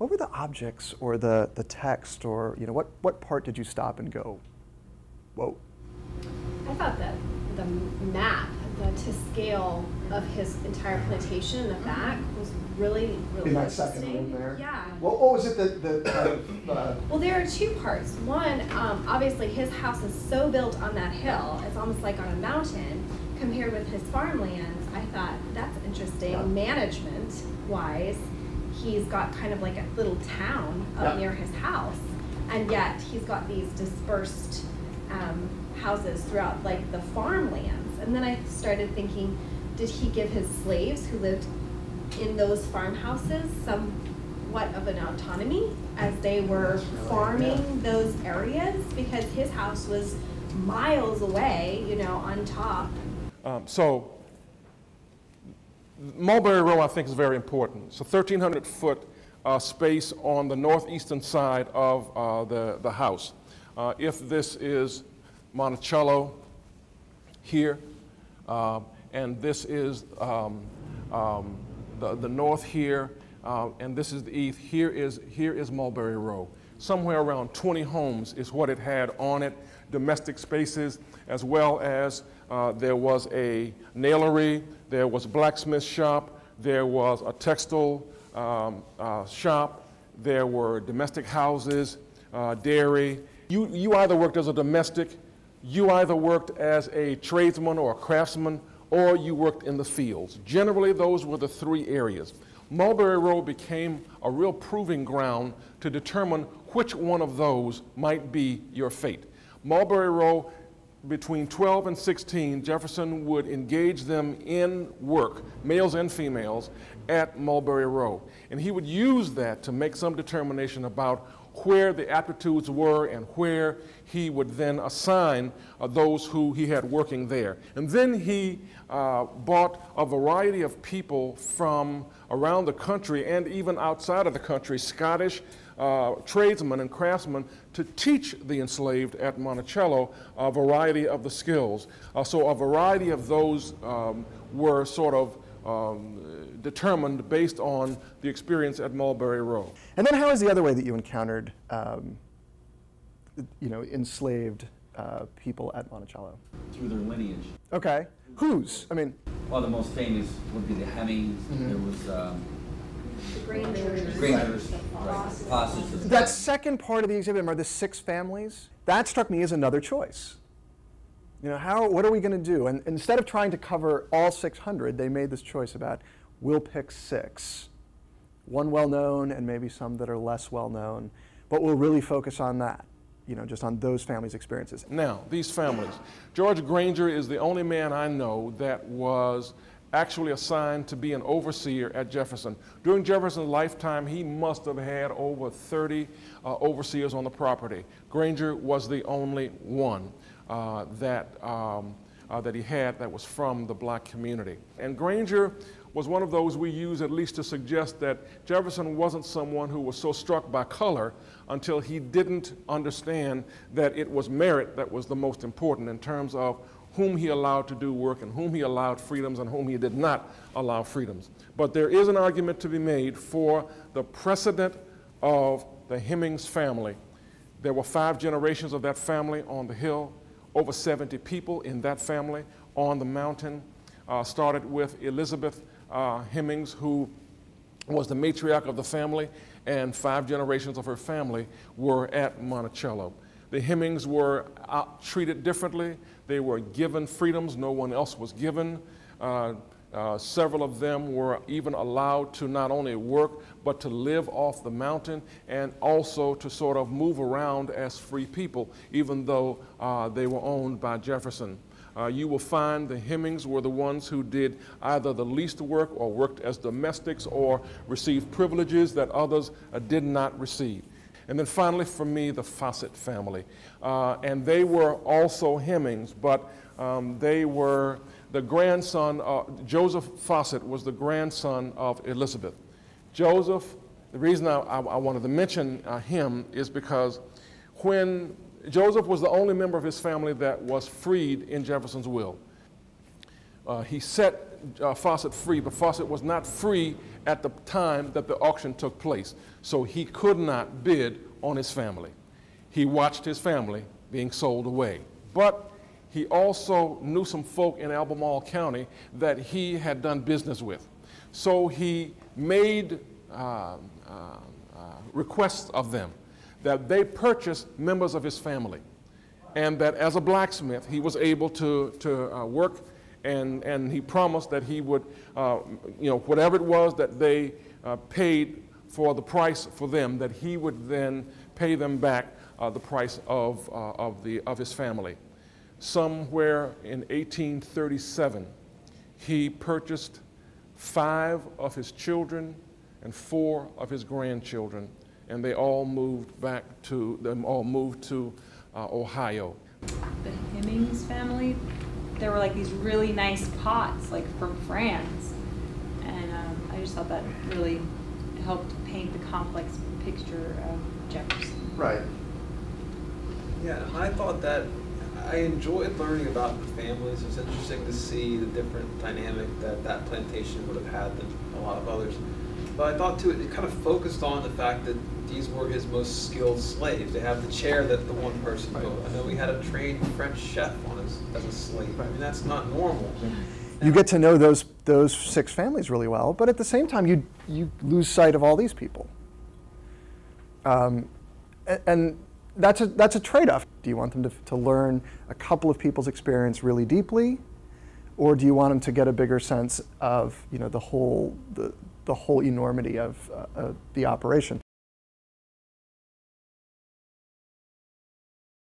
what were the objects or the, the text or, you know, what, what part did you stop and go, whoa? I thought that the map, the to scale of his entire plantation in the back was really, really In that interesting. second room there? Yeah. What, what was it that, that kind uh, Well, there are two parts. One, um, obviously, his house is so built on that hill, it's almost like on a mountain, compared with his farmlands. I thought that's interesting, Yeah. management wise. He's got kind of like a little town up Yeah. near his house, and yet he's got these dispersed um, houses throughout like the farmlands. And then I started thinking, did he give his slaves who lived in those farmhouses somewhat of an autonomy as they were That's really- farming those areas? Because his house was miles away, you know, on top. Um, so, Mulberry Row, I think, is very important. It's a 1,300 foot uh, space on the northeastern side of uh, the, the house. Uh, if this is Monticello here, uh, and this is um, um, the, the north here, uh, and this is the east, here is, here is Mulberry Row. Somewhere around 20 homes is what it had on it, domestic spaces, as well as uh, there was a nailery, there was a blacksmith shop, there was a textile um, uh, shop, there were domestic houses, uh, dairy. You, you either worked as a domestic, you either worked as a tradesman or a craftsman, or you worked in the fields. Generally, those were the three areas. Mulberry Row became a real proving ground to determine which one of those might be your fate. Mulberry Row, between 12 and 16, Jefferson would engage them in work, males and females, at Mulberry Row. And he would use that to make some determination about where the aptitudes were and where he would then assign uh, those who he had working there. And then he uh, bought a variety of people from around the country and even outside of the country, Scottish uh, tradesmen and craftsmen, to teach the enslaved at Monticello a variety of the skills. Uh, so a variety of those um, were sort of um, determined based on the experience at Mulberry Row. and then how is the other way that you encountered, um, you know, enslaved uh, people at Monticello? through their lineage. Okay, whose? I mean, Well, the most famous would be the Hemings. Mm-hmm. There was um, The Grangers. Grangers, right, Fossett's. that second part of the exhibit, are the six families? That struck me as another choice. You know, how, what are we going to do? And instead of trying to cover all 600, they made this choice about we'll pick six. One well known and maybe some that are less well known, but we'll really focus on that, you know, just on those families' experiences. Now, these families. George Granger is the only man I know that was actually assigned to be an overseer at Jefferson. During Jefferson's lifetime, he must have had over 30 uh, overseers on the property. Granger was the only one uh, that, um, uh, that he had that was from the black community. And Granger was one of those we use at least to suggest that Jefferson wasn't someone who was so struck by color until he didn't understand that it was merit that was the most important in terms of whom he allowed to do work and whom he allowed freedoms and whom he did not allow freedoms. But there is an argument to be made for the precedent of the Hemings family. There were five generations of that family on the hill, over 70 people in that family on the mountain. Uh, started with Elizabeth uh, Hemings, who was the matriarch of the family, and five generations of her family were at Monticello. The Hemings were out, treated differently. They were given freedoms no one else was given. Uh, uh, several of them were even allowed to not only work, but to live off the mountain and also to sort of move around as free people, even though uh, they were owned by Jefferson. Uh, you will find the Hemings were the ones who did either the least work or worked as domestics or received privileges that others uh, did not receive. And then finally, for me, the Fossett family. Uh, and they were also Hemings, but um, they were the grandson, uh, Joseph Fossett was the grandson of Elizabeth. Joseph, the reason I, I, I wanted to mention uh, him is because when Joseph was the only member of his family that was freed in Jefferson's will. Uh, he set uh, Fossett free, but Fossett was not free at the time that the auction took place. So he could not bid on his family. He watched his family being sold away. But he also knew some folk in Albemarle County that he had done business with. So he made uh, uh, uh, requests of them that they purchase members of his family. And that as a blacksmith, he was able to, to uh, work and, and he promised that he would, uh, you know, whatever it was that they uh, paid for the price for them, that he would then pay them back uh, the price of, uh, of, the, of his family. Somewhere in 1837, he purchased five of his children and four of his grandchildren, and they all moved back to, them all moved to uh, Ohio. the Hemings family, there were like these really nice pots, like from France. And um, I just thought that really helped paint the complex picture of Jefferson. Right. Yeah, and I thought that I enjoyed learning about the families. It was interesting to see the different dynamic that that plantation would have had than a lot of others. But I thought too, it kind of focused on the fact that these were his most skilled slaves. They have the chair that the one person Right. built. I know we had a trained French chef on his, as a slave. I mean, that's not normal. You get to know those, those six families really well, but at the same time, you, you lose sight of all these people. Um, a- and that's a, that's a trade off. Do you want them to, to learn a couple of people's experience really deeply? Or do you want them to get a bigger sense of you know, the, whole, the, the whole enormity of uh, uh, the operation?